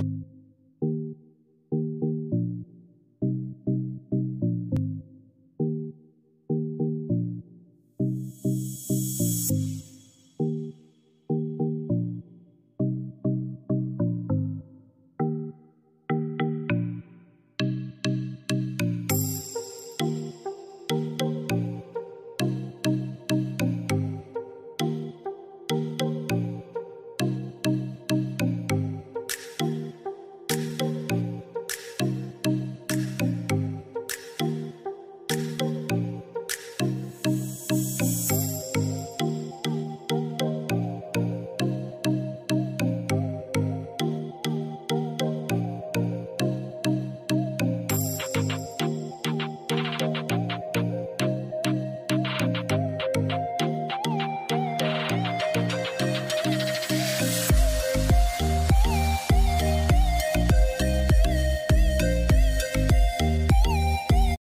Bye.